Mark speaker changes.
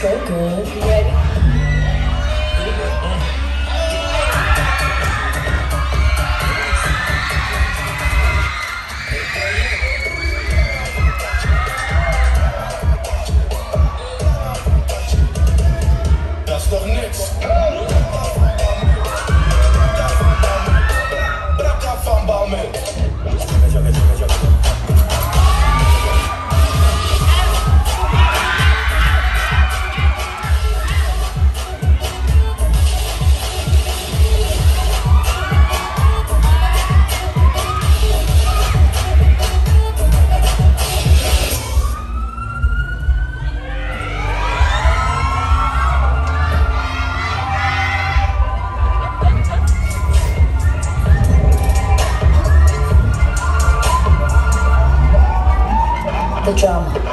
Speaker 1: go good. Yeah. The drama.